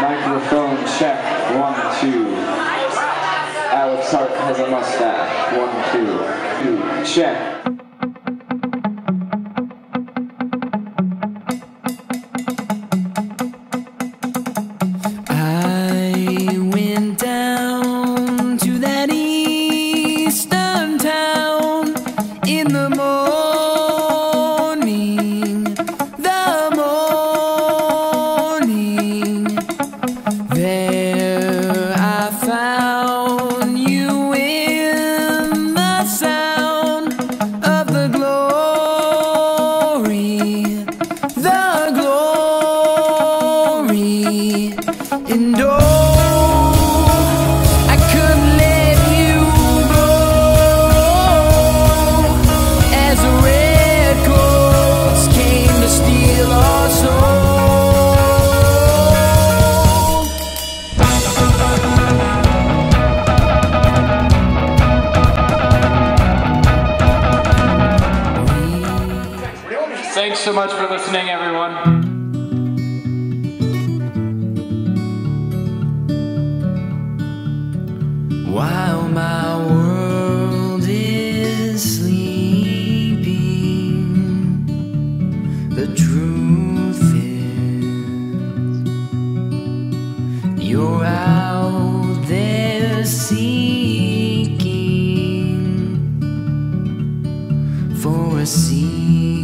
Microphone check, one, two. Alex Hart has a mustache, one, two. Check. so much for listening, everyone. While my world is sleeping, the truth is you're out there seeking for a seed.